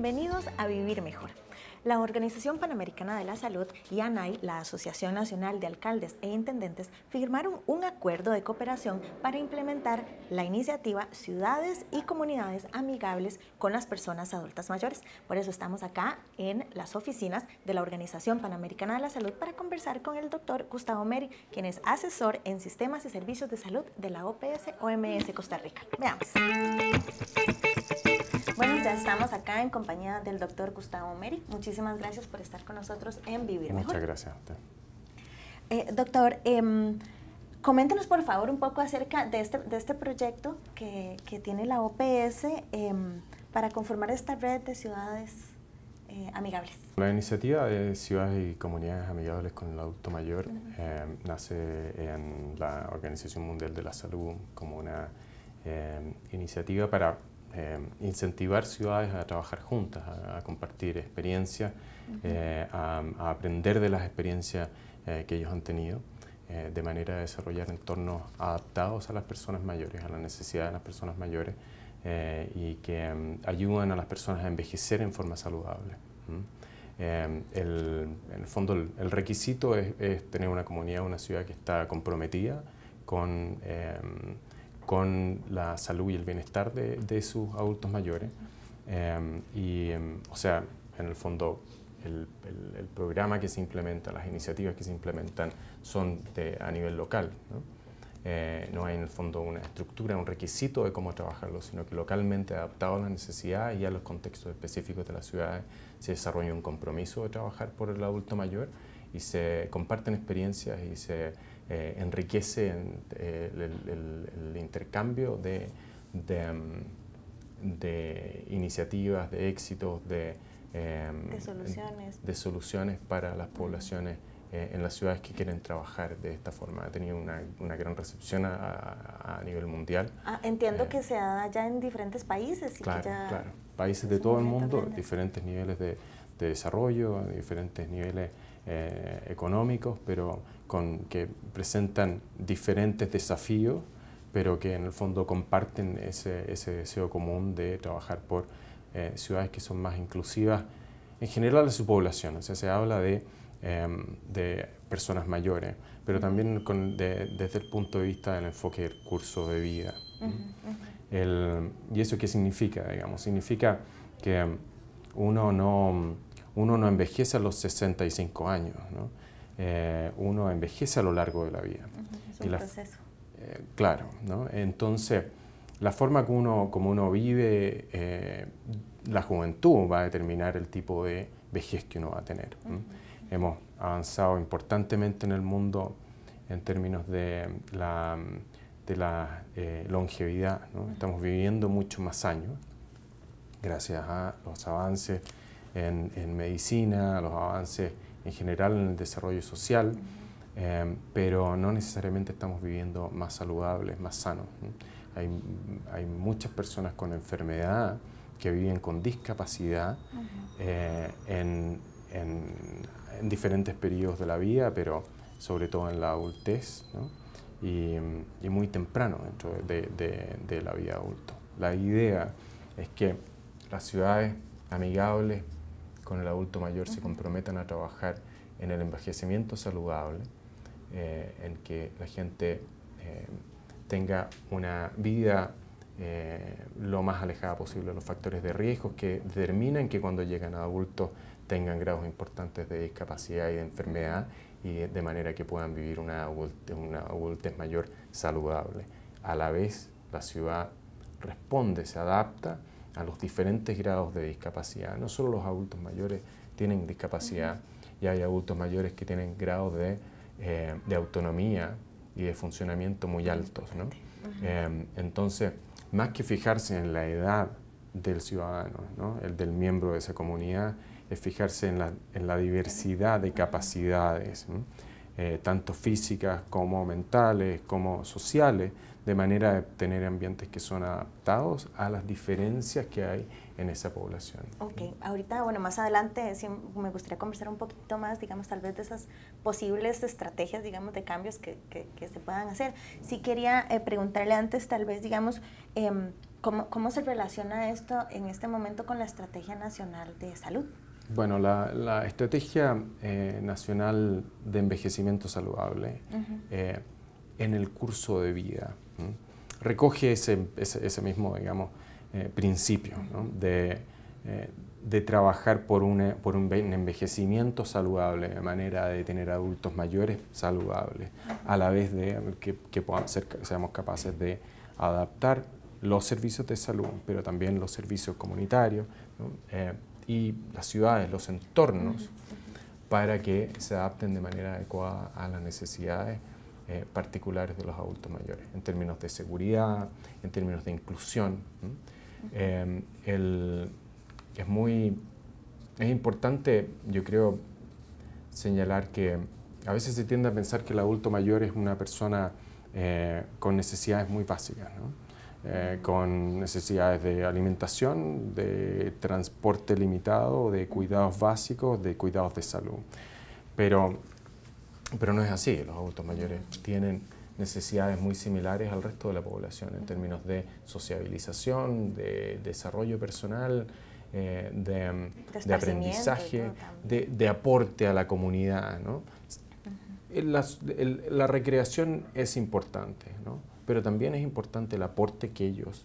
Bienvenidos a Vivir Mejor. La Organización Panamericana de la Salud y ANAI, la Asociación Nacional de Alcaldes e Intendentes, firmaron un acuerdo de cooperación para implementar la iniciativa Ciudades y Comunidades Amigables con las Personas Adultas Mayores. Por eso estamos acá en las oficinas de la Organización Panamericana de la Salud para conversar con el doctor Gustavo Meri, quien es asesor en sistemas y servicios de salud de la OPS OMS Costa Rica. Veamos. Bueno, ya estamos acá en compañía del doctor Gustavo Meri. Muchísimas gracias por estar con nosotros en Vivir Mejor. Muchas gracias. Eh, doctor, eh, coméntenos por favor un poco acerca de este, de este proyecto que, que tiene la OPS em, para conformar esta red de ciudades eh, amigables. La iniciativa de Ciudades y Comunidades Amigables con el Adulto Mayor em, nace en la Organización Mundial de la Salud como una em, iniciativa para eh, incentivar ciudades a trabajar juntas, a, compartir experiencias, eh, a, aprender de las experiencias eh, que ellos han tenido, de manera de desarrollar entornos adaptados a las personas mayores, a la necesidad de las personas mayores y que mm, ayudan a las personas a envejecer en forma saludable. en el fondo, el, requisito es, es, tener una comunidad, una ciudad que está comprometida con con la salud y el bienestar de, sus adultos mayores. Em, y, em, o sea, en el fondo, el, programa que se implementa, las iniciativas que se implementan son de, a nivel local. ¿no? Eh, no hay en el fondo una estructura, un requisito de cómo trabajarlo, sino que localmente adaptado a las necesidades y a los contextos específicos de las ciudades se desarrolla un compromiso de trabajar por el adulto mayor y se comparten experiencias y se eh, enriquece eh, el, intercambio de, mm, de, iniciativas, de éxitos, de, em, soluciones. de soluciones para las poblaciones eh, en las ciudades que quieren trabajar de esta forma. Ha tenido una, una gran recepción a, a, nivel mundial. Ah, entiendo que se da ya en diferentes países. Y claro, claro. Países de todo el mundo, diferentes niveles de, de desarrollo, diferentes niveles económicos, pero con, que presentan diferentes desafíos, pero que en el fondo comparten ese, ese deseo común de trabajar por eh, ciudades que son más inclusivas en general de su población. O sea, se habla de, em, de personas mayores, pero también con, desde el punto de vista del enfoque del curso de vida. El, ¿Y eso qué significa? Digamos? Significa que uno no, uno no envejece a los 65 años. ¿no? Eh, uno envejece a lo largo de la vida. es un proceso. Eh, claro, ¿no? Entonces, la forma como uno, uno vive eh, la juventud va a determinar el tipo de vejez que uno va a tener. Hemos avanzado importantemente en el mundo en términos de la, de la longevidad. Estamos viviendo mucho más años gracias a los avances en, en medicina, los avances en general en el desarrollo social, eh, pero no necesariamente estamos viviendo más saludables, más sanos. Hay, hay, muchas personas con enfermedad que viven con discapacidad eh, en, en, diferentes periodos de la vida, pero sobre todo en la adultez y, y, muy temprano dentro de, de, de la vida adulta. La idea es que las ciudades amigables con el adulto mayor se comprometan a trabajar en el envejecimiento saludable, eh, en que la gente eh, tenga una vida eh, lo más alejada posible de los factores de riesgo que determinan que cuando llegan a adultos tengan grados importantes de discapacidad y de enfermedad y de, manera que puedan vivir una adultez, una adultez mayor saludable. A la vez, la ciudad responde, se adapta a los diferentes grados de discapacidad. No solo los adultos mayores tienen discapacidad, ya hay adultos mayores que tienen grados de, eh, de autonomía y de funcionamiento muy altos. ¿no? Em, entonces, más que fijarse en la edad del ciudadano, ¿no? el del miembro de esa comunidad, es fijarse en la, en la diversidad de capacidades, eh, tanto físicas como mentales, como sociales, de manera de tener ambientes que son adaptados a las diferencias que hay en esa población. Ok, ahorita, bueno, más adelante me gustaría conversar un poquito más, digamos, tal vez de esas posibles estrategias, digamos, de cambios que, que, se puedan hacer. Sí quería eh, preguntarle antes, tal vez, digamos, em, ¿Cómo, se relaciona esto en este momento con la Estrategia Nacional de Salud? Bueno, la, Estrategia eh, Nacional de Envejecimiento Saludable eh, en el curso de vida recoge ese, ese, mismo, digamos, eh, principio de, de, trabajar por, una, por un envejecimiento saludable, de manera de tener adultos mayores saludables, a la vez de que, que podamos ser, seamos capaces de adaptar los servicios de salud, pero también los servicios comunitarios eh, y las ciudades, los entornos, para que se adapten de manera adecuada a las necesidades eh, particulares de los adultos mayores, en términos de seguridad, en términos de inclusión. Eh, es muy es importante, yo creo, señalar que a veces se tiende a pensar que el adulto mayor es una persona con necesidades muy básicas. Eh, con necesidades de alimentación, de transporte limitado, de cuidados básicos, de cuidados de salud. Pero, pero no es así, los adultos mayores tienen necesidades muy similares al resto de la población en términos de sociabilización, de desarrollo personal, eh, de, aprendizaje, de, aporte a la comunidad. ¿no? La, la, recreación es importante, ¿no? pero también es importante el aporte que ellos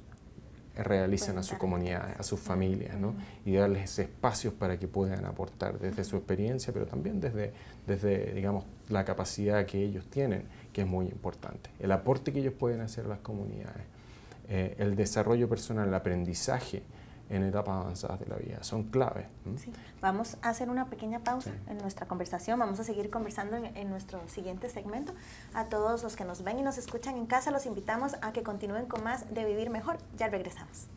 realizan a su comunidad, a sus familias, ¿no? y darles espacios para que puedan aportar desde su experiencia, pero también desde, desde, digamos, la capacidad que ellos tienen, que es muy importante. El aporte que ellos pueden hacer a las comunidades, eh, el desarrollo personal, el aprendizaje, en etapas avanzadas de la vida. Son claves. Vamos a hacer una pequeña pausa en nuestra conversación. Vamos a seguir conversando en, en, nuestro siguiente segmento. A todos los que nos ven y nos escuchan en casa, los invitamos a que continúen con más de Vivir Mejor. Ya regresamos.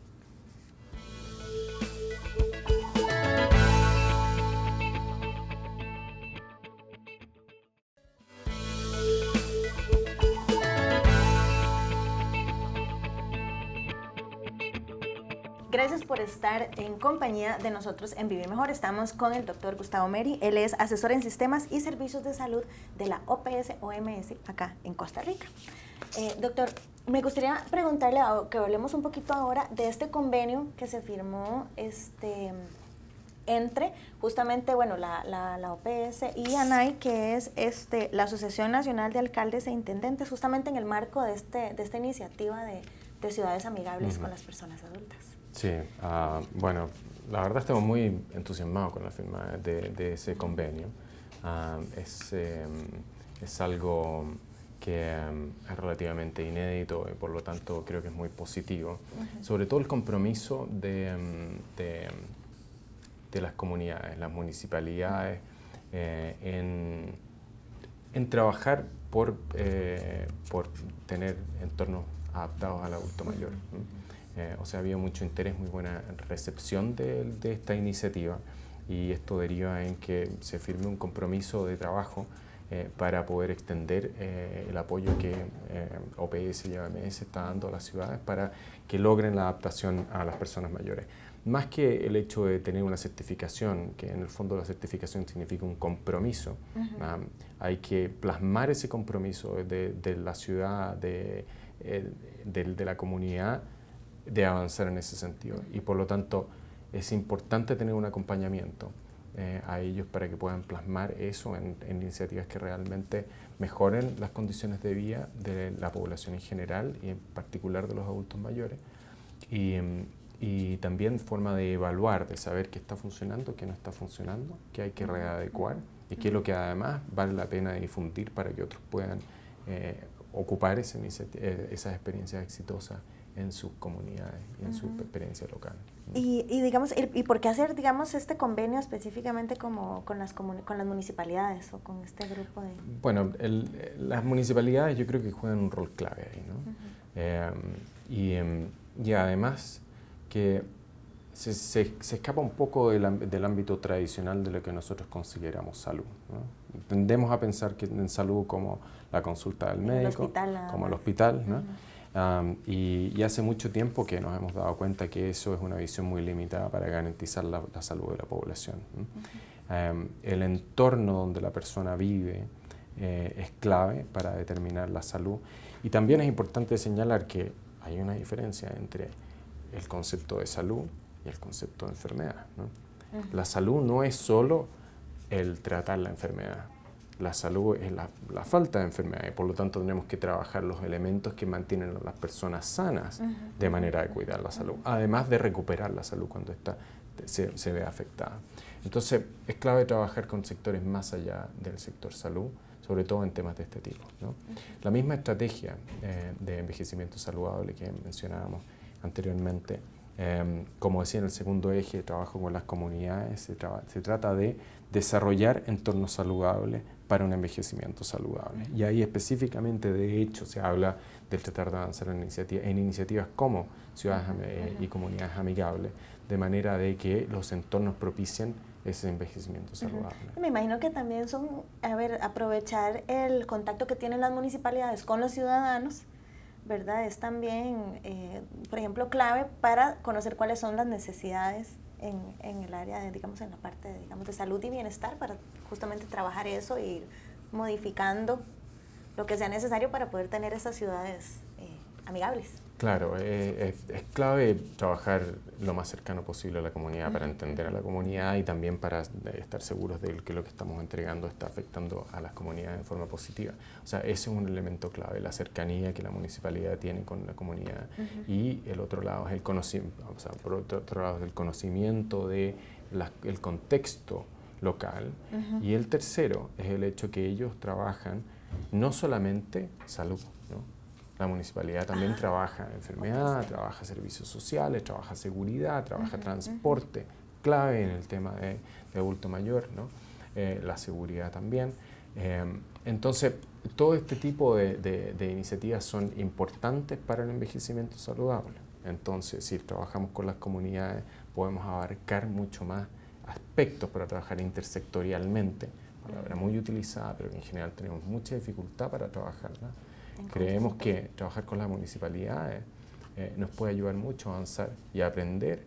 Gracias por estar en compañía de nosotros en Vivir Mejor. Estamos con el doctor Gustavo Meri. Él es asesor en sistemas y servicios de salud de la OPS OMS acá en Costa Rica. Eh, doctor, me gustaría preguntarle, que hablemos un poquito ahora de este convenio que se firmó este, entre justamente, bueno, la, la, OPS y ANAI, que es este, la Asociación Nacional de Alcaldes e Intendentes, justamente en el marco de, este, de esta iniciativa de, de ciudades amigables con las personas adultas. Sí, uh, bueno, la verdad estamos muy entusiasmados con la firma de, ese convenio. Uh, es, um, es, algo que um, es relativamente inédito y por lo tanto creo que es muy positivo. Sobre todo el compromiso de, um, de, de, las comunidades, las municipalidades, eh, en, en, trabajar por, eh, por tener entornos adaptados al adulto mayor. Eh, o sea, había mucho interés, muy buena recepción de, esta iniciativa y esto deriva en que se firme un compromiso de trabajo eh, para poder extender eh, el apoyo que OPS y AMS está dando a las ciudades para que logren la adaptación a las personas mayores. Más que el hecho de tener una certificación, que en el fondo la certificación significa un compromiso, ah, hay que plasmar ese compromiso de, la ciudad, de, de la comunidad, de avanzar en ese sentido. Y por lo tanto es importante tener un acompañamiento eh, a ellos para que puedan plasmar eso en, iniciativas que realmente mejoren las condiciones de vida de la población en general y en particular de los adultos mayores. Y, y también forma de evaluar, de saber qué está funcionando, qué no está funcionando, qué hay que readecuar y qué es lo que además vale la pena difundir para que otros puedan eh, ocupar esa eh, esas experiencias exitosas en sus comunidades y en su experiencia local. Y, y, digamos, ¿y por qué hacer, digamos, este convenio específicamente como con las, con las municipalidades o con este grupo de...? Bueno, el, las municipalidades yo creo que juegan un rol clave ahí, ¿no? Em, y, em, y, además que se, se, se escapa un poco del, del, ámbito tradicional de lo que nosotros consideramos salud. ¿no? Tendemos a pensar que en salud como la consulta del médico, como el hospital, ¿no? Y, hace mucho tiempo que nos hemos dado cuenta que eso es una visión muy limitada para garantizar la, salud de la población. el entorno donde la persona vive eh, es clave para determinar la salud. Y también es importante señalar que hay una diferencia entre el concepto de salud y el concepto de enfermedad. La salud no es solo el tratar la enfermedad. La salud es la, falta de enfermedad y por lo tanto tenemos que trabajar los elementos que mantienen a las personas sanas de manera de cuidar la salud, además de recuperar la salud cuando está, se, se ve afectada. Entonces es clave trabajar con sectores más allá del sector salud, sobre todo en temas de este tipo. La misma estrategia eh, de envejecimiento saludable que mencionábamos anteriormente, em, como decía en el segundo eje, trabajo con las comunidades, se, se, trata de desarrollar entornos saludables para un envejecimiento saludable. Y ahí específicamente, de hecho, se habla de tratar de avanzar en, en iniciativas como ciudades eh, y comunidades amigables, de manera de que los entornos propicien ese envejecimiento saludable. Me imagino que también son, a ver, aprovechar el contacto que tienen las municipalidades con los ciudadanos, ¿verdad? Es también, eh, por ejemplo, clave para conocer cuáles son las necesidades en, en, el área, de, digamos, en la parte de, digamos, de salud y bienestar para justamente trabajar eso y ir modificando lo que sea necesario para poder tener esas ciudades amigables. Claro, eh, es, clave trabajar lo más cercano posible a la comunidad para entender a la comunidad y también para estar seguros de que lo que estamos entregando está afectando a las comunidades de forma positiva. O sea, ese es un elemento clave, la cercanía que la municipalidad tiene con la comunidad. Y el otro lado es el conocimiento, o sea, por otro, lado es el conocimiento del el contexto local. Y el tercero es el hecho que ellos trabajan no solamente salud. La municipalidad también trabaja enfermedad, trabaja servicios sociales, trabaja seguridad, trabaja transporte, clave en el tema de, adulto mayor, ¿no? Eh, la seguridad también. Em, entonces, todo este tipo de, iniciativas son importantes para el envejecimiento saludable. Entonces, si trabajamos con las comunidades, podemos abarcar mucho más aspectos para trabajar intersectorialmente, palabra muy utilizada, pero que en general tenemos mucha dificultad para trabajarla. Creemos que trabajar con las municipalidades eh, nos puede ayudar mucho a avanzar y a aprender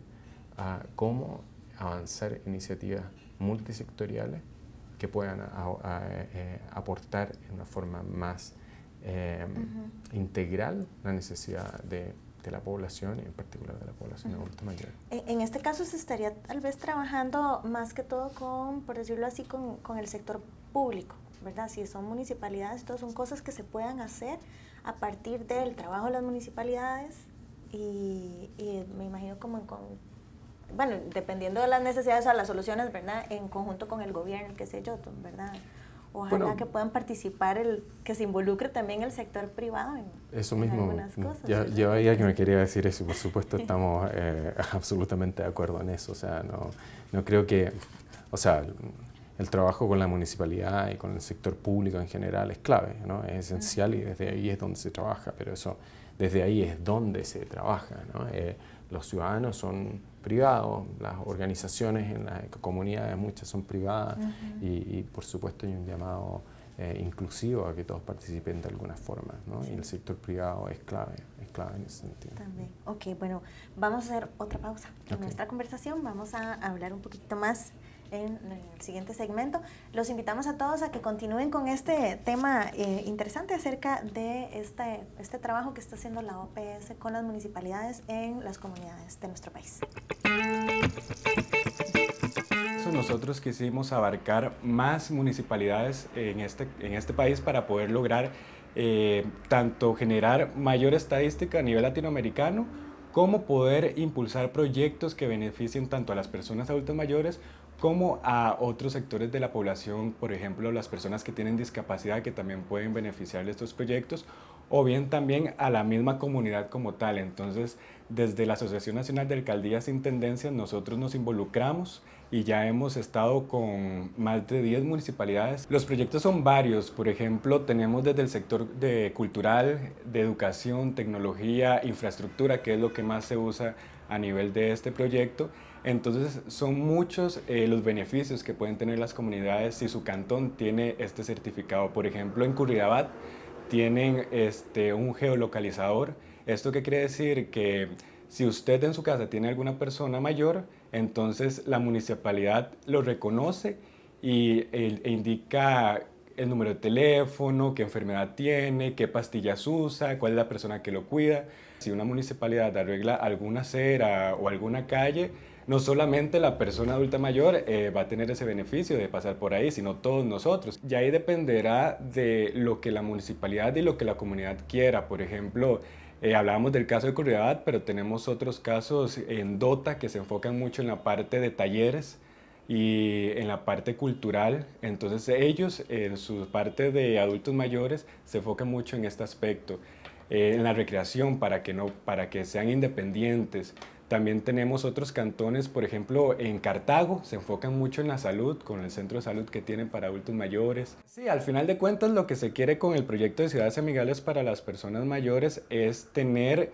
a cómo avanzar iniciativas multisectoriales que puedan eh, aportar en una forma más eh, integral la necesidad de, la población y en particular de la población adulta mayor. En este caso se estaría tal vez trabajando más que todo con, por decirlo así, con, con el sector público. ¿Verdad? Si son municipalidades, todas son cosas que se puedan hacer a partir del trabajo de las municipalidades y, me imagino como con, bueno, dependiendo de las necesidades o las soluciones, ¿verdad? En conjunto con el gobierno, qué sé yo, ¿verdad? Ojalá que puedan participar, el, que se involucre también el sector privado en, eso mismo, algunas cosas. Ya, yo veía que me quería decir eso y por supuesto estamos eh, absolutamente de acuerdo en eso. O sea, no, no creo que, o sea, el trabajo con la municipalidad y con el sector público en general es clave, ¿no? es esencial y desde ahí es donde se trabaja, pero eso desde ahí es donde se trabaja. ¿no? Eh, los ciudadanos son privados, las organizaciones en las comunidades muchas son privadas y, por supuesto hay un llamado eh, inclusivo a que todos participen de alguna forma ¿no? y el sector privado es clave, es clave en ese sentido. También. Ok, bueno, vamos a hacer otra pausa en nuestra conversación, vamos a hablar un poquito más en el siguiente segmento. Los invitamos a todos a que continúen con este tema eh, interesante acerca de este, este trabajo que está haciendo la OPS con las municipalidades en las comunidades de nuestro país. Nosotros quisimos abarcar más municipalidades en este, en este país para poder lograr eh, tanto generar mayor estadística a nivel latinoamericano, como poder impulsar proyectos que beneficien tanto a las personas adultas mayores como a otros sectores de la población, por ejemplo, las personas que tienen discapacidad que también pueden beneficiar de estos proyectos, o bien también a la misma comunidad como tal. Entonces, desde la Asociación Nacional de Alcaldías e Intendencias, nosotros nos involucramos y ya hemos estado con más de 10 municipalidades. Los proyectos son varios, por ejemplo, tenemos desde el sector de cultural, de educación, tecnología, infraestructura, que es lo que más se usa a nivel de este proyecto, entonces son muchos eh, los beneficios que pueden tener las comunidades si su cantón tiene este certificado. Por ejemplo, en Curridabat tienen este, un geolocalizador. ¿Esto qué quiere decir? Que si usted en su casa tiene alguna persona mayor, entonces la municipalidad lo reconoce y e, indica el número de teléfono, qué enfermedad tiene, qué pastillas usa, cuál es la persona que lo cuida Si una municipalidad arregla alguna acera o alguna calle, no solamente la persona adulta mayor eh, va a tener ese beneficio de pasar por ahí, sino todos nosotros. Y ahí dependerá de lo que la municipalidad y lo que la comunidad quiera. Por ejemplo, eh, hablábamos del caso de Curriabat, pero tenemos otros casos en Dota que se enfocan mucho en la parte de talleres y en la parte cultural. Entonces ellos en su parte de adultos mayores se enfocan mucho en este aspecto. Eh, en la recreación para que, no, para que sean independientes, también tenemos otros cantones, por ejemplo, en Cartago se enfocan mucho en la salud, con el centro de salud que tienen para adultos mayores. Sí, al final de cuentas lo que se quiere con el proyecto de ciudades amigables para las personas mayores es tener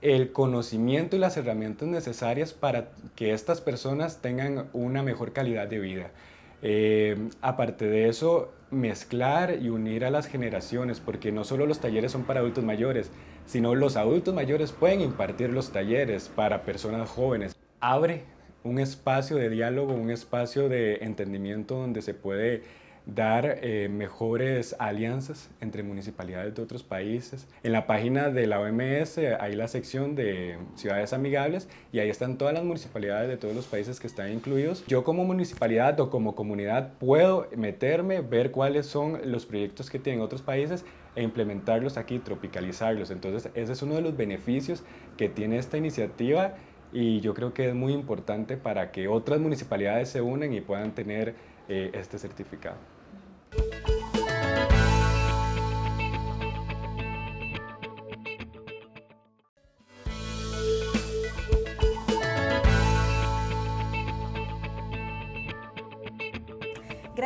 el conocimiento y las herramientas necesarias para que estas personas tengan una mejor calidad de vida. Eh, aparte de eso, mezclar y unir a las generaciones, porque no solo los talleres son para adultos mayores, sino los adultos mayores pueden impartir los talleres para personas jóvenes. Abre un espacio de diálogo, un espacio de entendimiento donde se puede dar eh, mejores alianzas entre municipalidades de otros países. En la página de la OMS hay la sección de ciudades amigables y ahí están todas las municipalidades de todos los países que están incluidos. Yo como municipalidad o como comunidad puedo meterme, ver cuáles son los proyectos que tienen otros países e implementarlos aquí, tropicalizarlos. Entonces ese es uno de los beneficios que tiene esta iniciativa y yo creo que es muy importante para que otras municipalidades se unan y puedan tener eh, este certificado. Bye.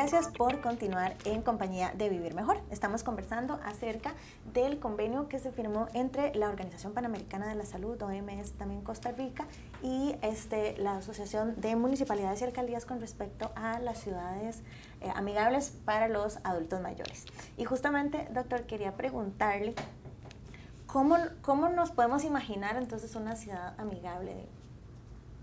Gracias por continuar en compañía de Vivir Mejor. Estamos conversando acerca del convenio que se firmó entre la Organización Panamericana de la Salud, OMS, también Costa Rica, y este, la Asociación de Municipalidades y Alcaldías con respecto a las ciudades eh, amigables para los adultos mayores. Y justamente, doctor, quería preguntarle, ¿cómo, cómo nos podemos imaginar entonces una ciudad amigable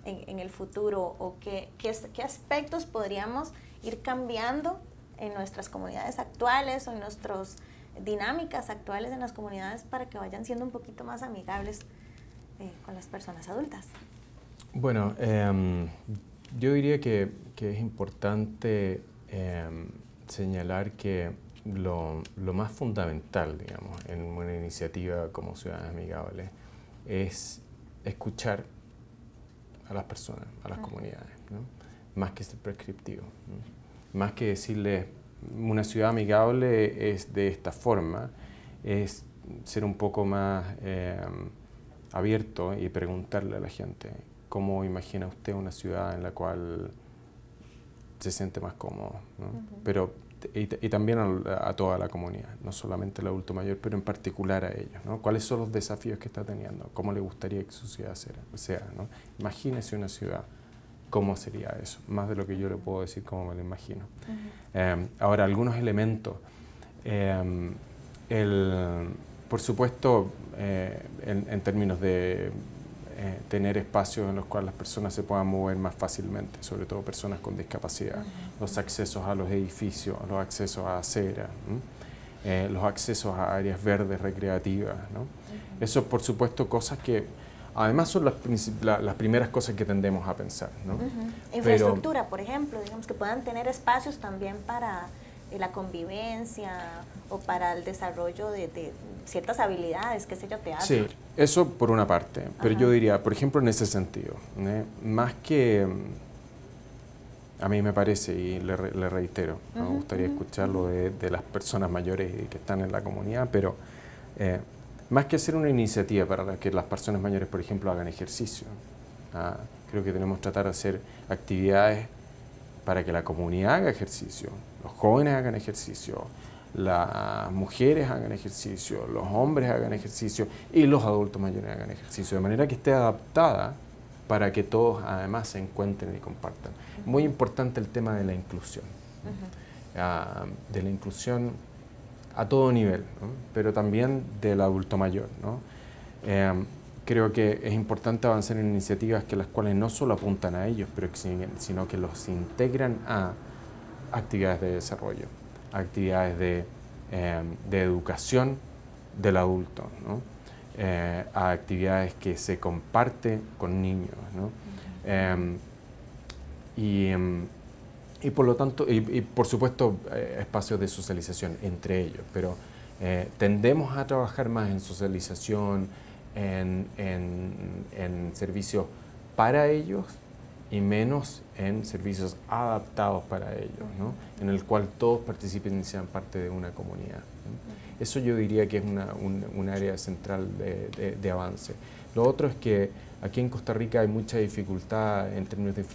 en, en el futuro o qué, qué, qué aspectos podríamos ir cambiando en nuestras comunidades actuales o en nuestras dinámicas actuales en las comunidades para que vayan siendo un poquito más amigables eh, con las personas adultas. Bueno, em, yo diría que, que es importante em, señalar que lo, lo, más fundamental, digamos, en una iniciativa como Ciudades Amigables es escuchar a las personas, a las comunidades, ¿no? Más que ser prescriptivo. Más que decirle una ciudad amigable es de esta forma, es ser un poco más eh, abierto y preguntarle a la gente cómo imagina usted una ciudad en la cual se siente más cómodo. Pero, y, también a, toda la comunidad, no solamente al adulto mayor, pero en particular a ellos. ¿no? ¿Cuáles son los desafíos que está teniendo? ¿Cómo le gustaría que su ciudad sea? ¿no? Imagínese una ciudad cómo sería eso, más de lo que yo le puedo decir como me lo imagino. Em, ahora, algunos elementos. Em, por supuesto, eh, en, términos de eh, tener espacios en los cuales las personas se puedan mover más fácilmente, sobre todo personas con discapacidad, los accesos a los edificios, los accesos a aceras, eh, los accesos a áreas verdes recreativas. ¿no? Eso, por supuesto, cosas que Además son las, las, primeras cosas que tendemos a pensar. ¿no? Infraestructura, por ejemplo, digamos que puedan tener espacios también para eh, la convivencia o para el desarrollo de, ciertas habilidades, qué sé yo, teatro. Sí, eso por una parte, pero yo diría, por ejemplo, en ese sentido, más que, mm, a mí me parece, y le, reitero, me gustaría escucharlo de, de, las personas mayores que están en la comunidad, pero... Eh, más que hacer una iniciativa para que las personas mayores, por ejemplo, hagan ejercicio, ¿ah? creo que tenemos que tratar de hacer actividades para que la comunidad haga ejercicio, los jóvenes hagan ejercicio, las mujeres hagan ejercicio, los hombres hagan ejercicio y los adultos mayores hagan ejercicio, de manera que esté adaptada para que todos además se encuentren y compartan. Muy importante el tema de la inclusión, ah, de la inclusión a todo nivel, pero también del adulto mayor. ¿no? Eh, creo que es importante avanzar en iniciativas que las cuales no solo apuntan a ellos, pero sino que los integran a actividades de desarrollo, actividades de, eh, de educación del adulto. ¿no? eh, a actividades que se comparten con niños. ¿no? Em, y, em, y, por lo tanto, y, por supuesto, eh, espacios de socialización entre ellos, pero eh, tendemos a trabajar más en socialización, en, en, en servicios para ellos y menos en servicios adaptados para ellos, ¿no? en el cual todos participen y sean parte de una comunidad. Eso yo diría que es una, un, área central de, de, avance. Lo otro es que aquí en Costa Rica hay mucha dificultad en términos de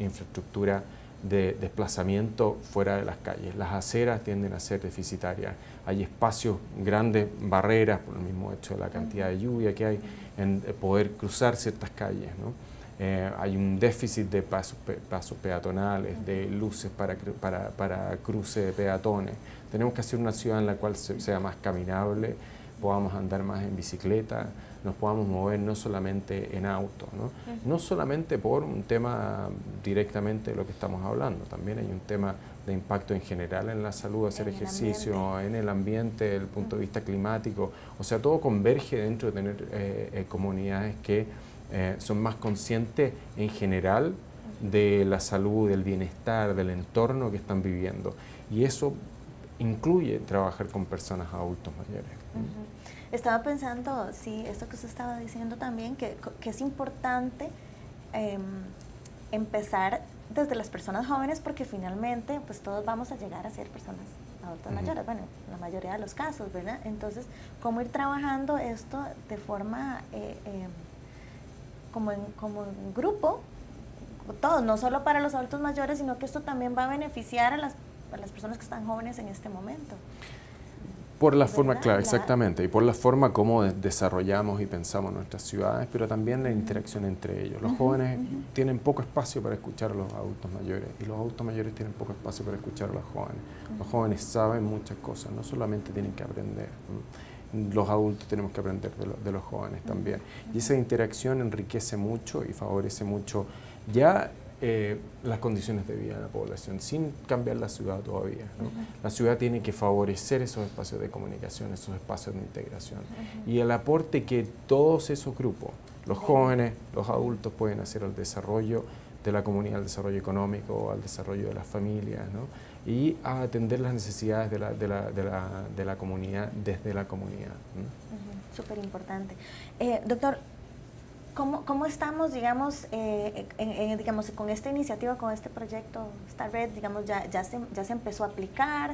infraestructura de desplazamiento fuera de las calles. Las aceras tienden a ser deficitarias. Hay espacios, grandes barreras, por el mismo hecho de la cantidad de lluvia que hay, en poder cruzar ciertas calles. ¿no? Eh, hay un déficit de pasos, peatonales, de luces para, para, para, cruce de peatones. Tenemos que hacer una ciudad en la cual sea más caminable, podamos andar más en bicicleta, nos podamos mover no solamente en auto, ¿no? no solamente por un tema directamente de lo que estamos hablando, también hay un tema de impacto en general en la salud, hacer ejercicio, en el ambiente, desde el punto de vista climático, o sea, todo converge dentro de tener eh, eh, comunidades que eh, son más conscientes en general de la salud, del bienestar, del entorno que están viviendo. Y eso incluye trabajar con personas adultos mayores. Estaba pensando, sí, esto que usted estaba diciendo también, que, que es importante em, empezar desde las personas jóvenes porque finalmente pues todos vamos a llegar a ser personas adultas mayores, bueno, la mayoría de los casos, ¿verdad? Entonces, ¿cómo ir trabajando esto de forma... Eh, em, como en, como en grupo, todos, no solo para los adultos mayores, sino que esto también va a beneficiar a las, a las personas que están jóvenes en este momento. Por la forma, claro, exactamente, y por la forma como desarrollamos y pensamos nuestras ciudades, pero también la interacción entre ellos. Los jóvenes tienen poco espacio para escuchar a los adultos mayores y los adultos mayores tienen poco espacio para escuchar a los jóvenes. Los jóvenes saben muchas cosas, no solamente tienen que aprender los adultos tenemos que aprender de, los jóvenes también. Y esa interacción enriquece mucho y favorece mucho ya eh, las condiciones de vida de la población, sin cambiar la ciudad todavía. La ciudad tiene que favorecer esos espacios de comunicación, esos espacios de integración. Y el aporte que todos esos grupos, los jóvenes, los adultos, pueden hacer al desarrollo de la comunidad, al desarrollo económico, al desarrollo de las familias, ¿no? y a atender las necesidades de la, de la, de la, de la comunidad desde la comunidad. Súper importante. Eh, doctor, ¿cómo, ¿cómo, estamos, digamos, eh, en, digamos, con esta iniciativa, con este proyecto Star Red, digamos, ya, ya, se, ya se empezó a aplicar?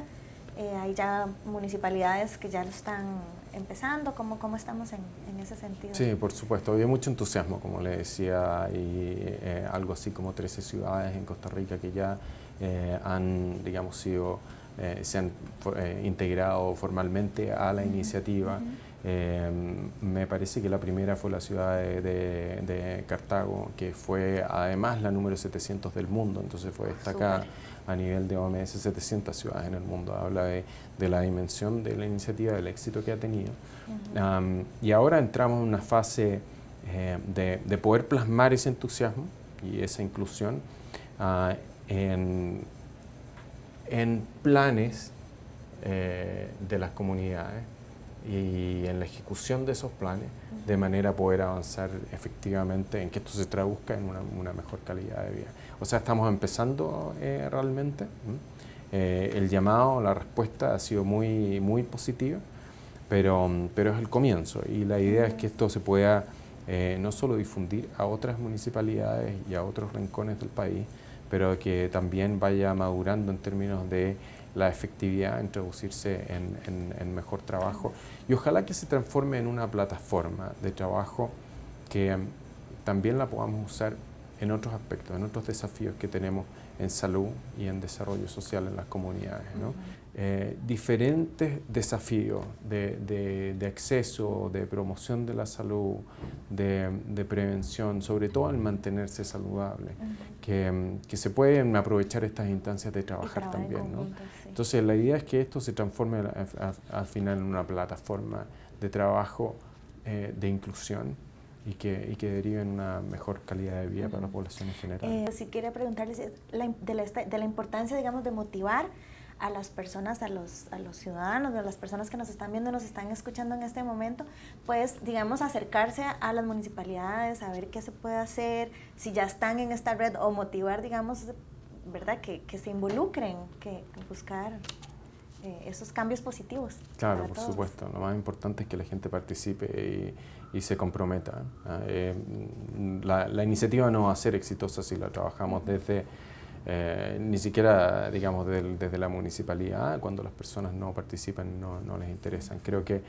Eh, hay ya municipalidades que ya lo están empezando. ¿Cómo, cómo estamos en, en, ese sentido? Sí, por supuesto. Había mucho entusiasmo, como le decía, y eh, algo así como 13 ciudades en Costa Rica que ya eh, han, digamos, sido, eh, se han eh, integrado formalmente a la iniciativa. Me parece que la primera fue la ciudad de, Cartago, que fue además la número 700 del mundo, entonces fue destacada a nivel de OMS 700 ciudades en el mundo. Habla de, la dimensión de la iniciativa, del éxito que ha tenido. y ahora entramos en una fase de, poder plasmar ese entusiasmo y esa inclusión uh, en, en planes eh, de las comunidades y en la ejecución de esos planes de manera a poder avanzar efectivamente en que esto se traduzca en una, mejor calidad de vida. O sea, estamos empezando eh, realmente. Eh, el llamado, la respuesta ha sido muy, muy positiva, pero, pero es el comienzo y la idea es que esto se pueda no solo difundir a otras municipalidades y a otros rincones del país, pero que también vaya madurando en términos de la efectividad, introducirse en, en, mejor trabajo y ojalá que se transforme en una plataforma de trabajo que mm, también la podamos usar en otros aspectos, en otros desafíos que tenemos en salud y en desarrollo social en las comunidades. ¿no? Eh, diferentes desafíos de, de, acceso, de promoción de la salud, de, de prevención, sobre todo al mantenerse saludable, que, que, se pueden aprovechar estas instancias de trabajar también. ¿no? Entonces la idea es que esto se transforme al final en una plataforma de trabajo eh, de inclusión y que, y que derive en una mejor calidad de vida para la población en general. Eh, si quiere preguntarles de la, de la importancia, digamos, de motivar a las personas, a los, a los ciudadanos, a las personas que nos están viendo, nos están escuchando en este momento, pues digamos acercarse a las municipalidades, a ver qué se puede hacer, si ya están en esta red o motivar, digamos, ¿verdad? Que, que se involucren, que, buscar eh, esos cambios positivos. Claro, por supuesto. Lo más importante es que la gente participe y, y se comprometa. ¿eh? Eh, la, la, iniciativa no va a ser exitosa si la trabajamos desde eh, ni siquiera, digamos, desde la municipalidad, cuando las personas no participan, no, no les interesan. Creo que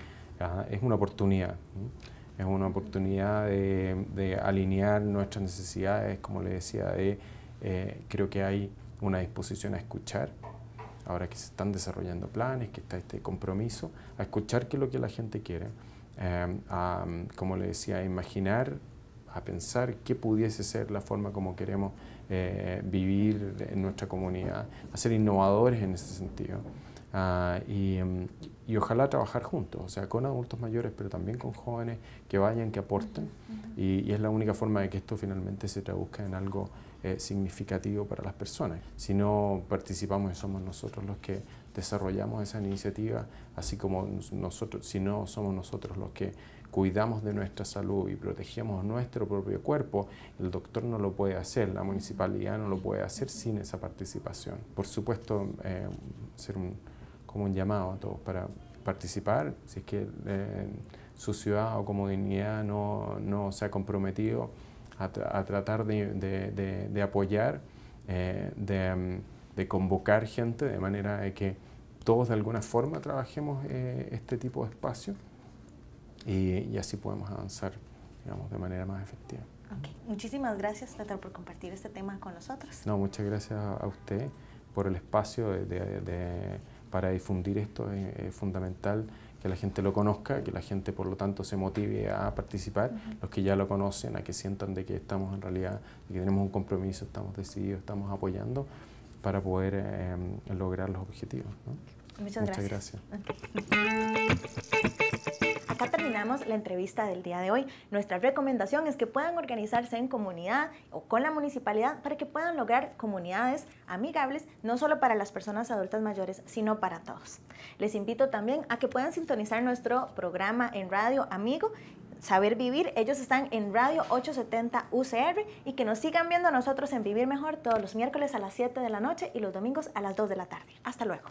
es una oportunidad, es una oportunidad de, de, alinear nuestras necesidades, como le decía, de, eh, creo que hay una disposición a escuchar, ahora que se están desarrollando planes, que está este compromiso, a escuchar qué es lo que la gente quiere, eh, a, como le decía, a imaginar, a pensar qué pudiese ser la forma como queremos eh, vivir en nuestra comunidad, a ser innovadores en ese sentido. Ah, y, em, y, ojalá trabajar juntos, o sea, con adultos mayores, pero también con jóvenes que vayan, que aporten. y, y, es la única forma de que esto finalmente se traduzca en algo eh, significativo para las personas. Si no participamos y somos nosotros los que desarrollamos esa iniciativa, así como nosotros, si no somos nosotros los que cuidamos de nuestra salud y protegemos nuestro propio cuerpo, el doctor no lo puede hacer, la municipalidad no lo puede hacer sin esa participación. Por supuesto, eh, ser un, como un llamado a todos para participar, si es que eh, su ciudad o comunidad no, no se ha comprometido a, tratar de, de, apoyar, eh, de, convocar gente de manera de que todos de alguna forma trabajemos este tipo de espacio y, así podemos avanzar digamos, de manera más efectiva. Okay. Muchísimas gracias, doctor, por compartir este tema con nosotros. No, muchas gracias a usted por el espacio de, para difundir esto. Es, fundamental que la gente lo conozca, que la gente por lo tanto se motive a participar, los que ya lo conocen, a que sientan de que estamos en realidad, de que tenemos un compromiso, estamos decididos, estamos apoyando para poder eh, lograr los objetivos. Muchas, gracias. Acá terminamos la entrevista del día de hoy. Nuestra recomendación es que puedan organizarse en comunidad o con la municipalidad para que puedan lograr comunidades amigables, no solo para las personas adultas mayores, sino para todos. Les invito también a que puedan sintonizar nuestro programa en radio Amigo Saber Vivir. Ellos están en Radio 870 UCR y que nos sigan viendo a nosotros en Vivir Mejor todos los miércoles a las 7 de la noche y los domingos a las 2 de la tarde. Hasta luego.